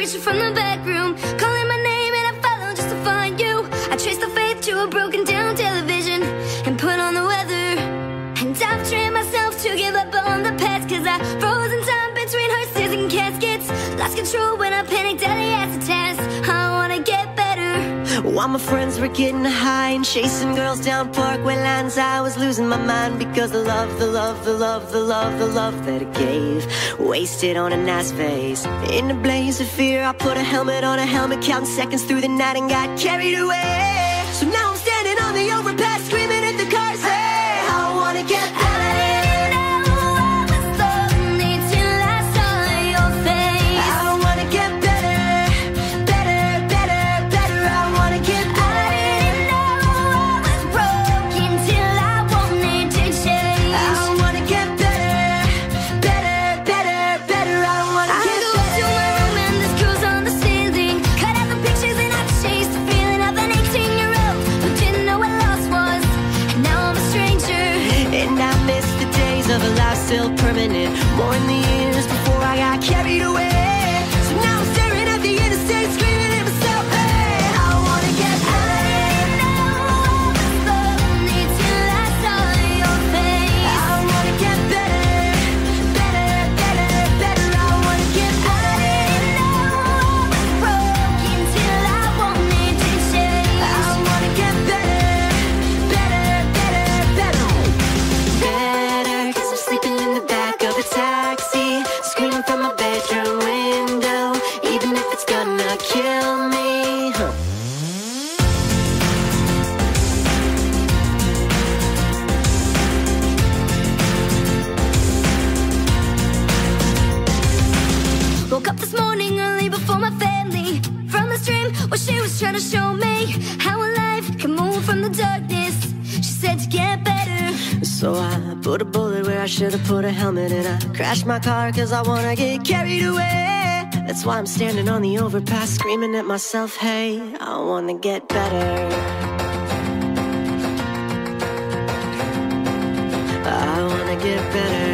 preaching from the back room, calling my name and I follow just to find you. I trace the faith to a broken down television While my friends were getting high and chasing girls down Parkway lines, I was losing my mind because the love, the love, the love, the love, the love that it gave, wasted on a nice face. In a blaze of fear, I put a helmet on a helmet, counting seconds through the night and got carried away. Of a life still permanent. More in the years before I got carried away. Where she was trying to show me How a life can move from the darkness She said to get better So I put a bullet where I should have put a helmet and I crashed my car cause I wanna get carried away. That's why I'm standing on the overpass screaming at myself, hey, I wanna get better. I wanna get better.